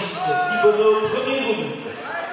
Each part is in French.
fixé. Maurice Thibodeau, premier round.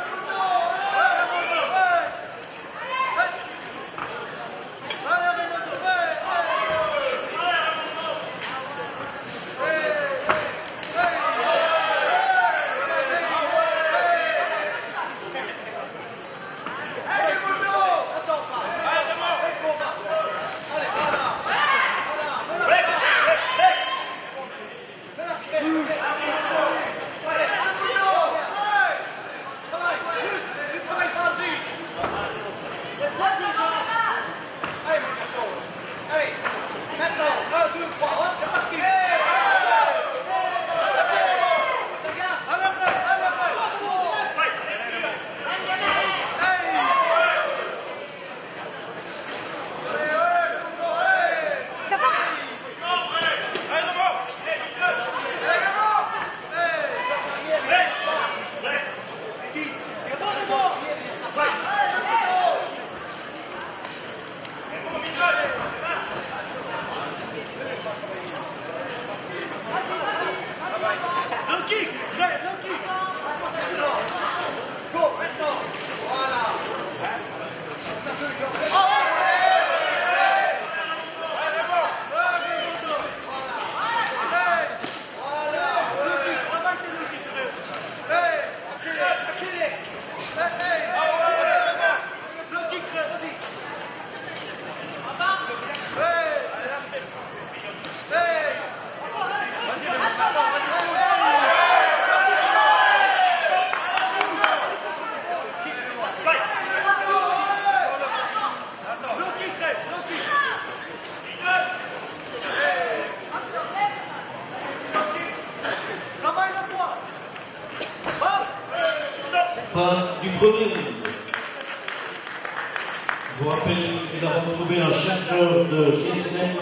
Je vous rappelle que nous avons trouvé un chargeur de GSM.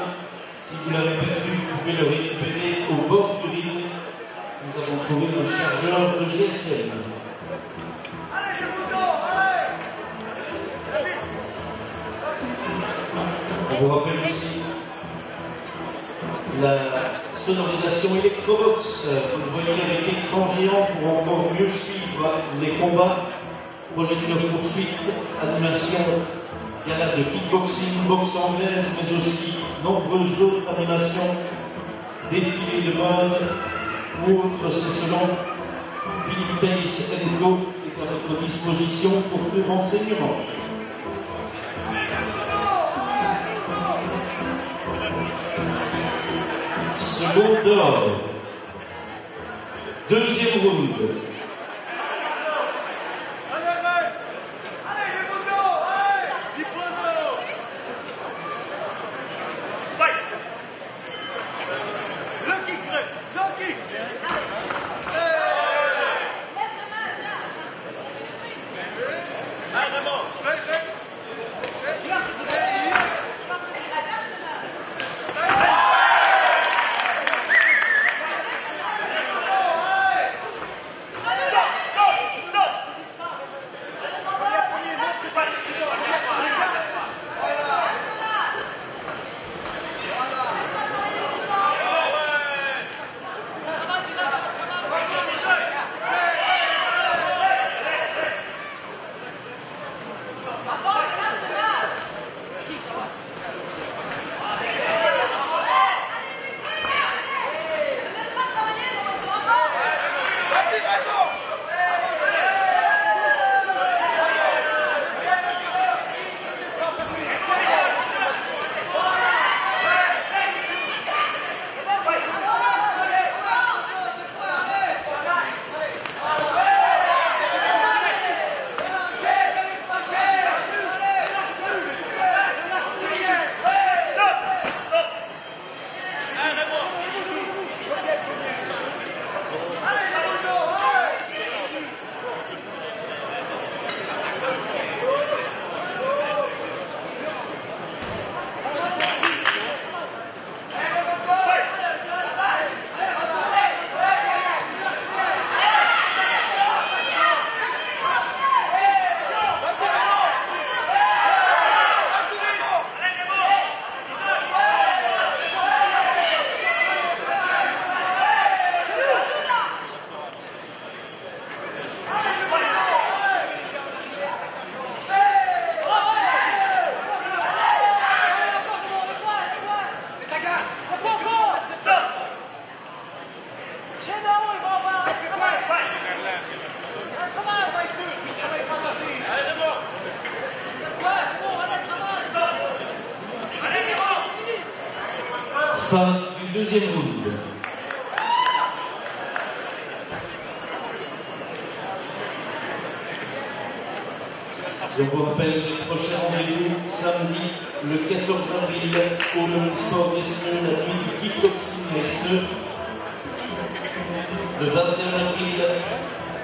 Si vous l'avez perdu, vous pouvez le récupérer au bord du ring. Nous avons trouvé un chargeur de GSM. On vous rappelle aussi la sonorisation Electrobox vous voyez avec écran géant pour encore mieux suivre les combats, projecteurs poursuite, animation, gala de kickboxing, boxe anglaise, mais aussi nombreuses autres animations, défilés de mode ou autres, c'est selon Philippe Pace Co est à notre disposition pour tout renseignement. Second d'or. Deuxième round. Deuxième round. Je vous rappelle les prochains rendez-vous samedi le 14 avril au Sport Resneux, la nuit du kickboxing Resneux. Le 21 avril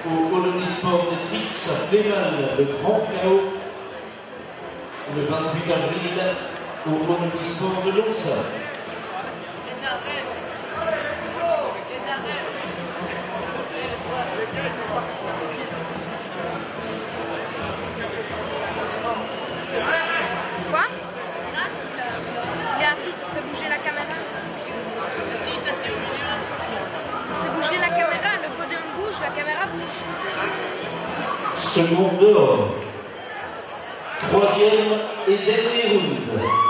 au Sport des Trix à Flémal, le Grand Chaos. Le 28 avril au Sport de Lonsa. Second dehors. Troisième et dernier round.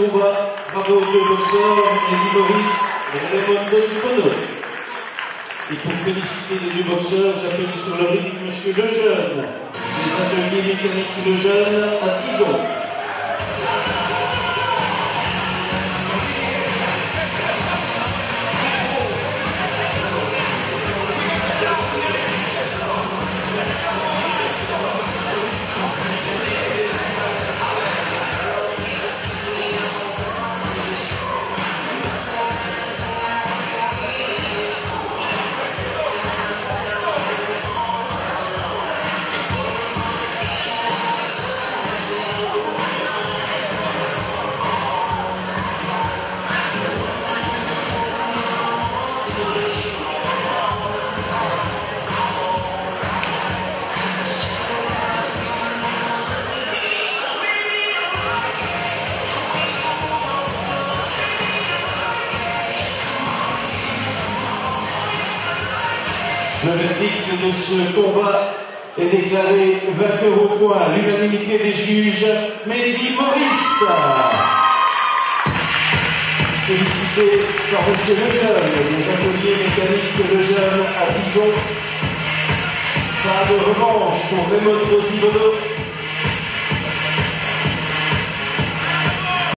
Combat, bravo aux deux boxeurs, Eddie Maurice et Raymond Dupono. Et pour féliciter les deux boxeurs, j'appelle sur le ring Monsieur Lejeune, des ateliers mécaniques Lejeune à Tison. De ce combat est déclaré vainqueur au point, l'unanimité des juges, Mehdi Maurice. Félicité par M. Lejeune, des ateliers mécaniques Lejeune à Dison. Pas de revanche pour Raymond Thibodeau.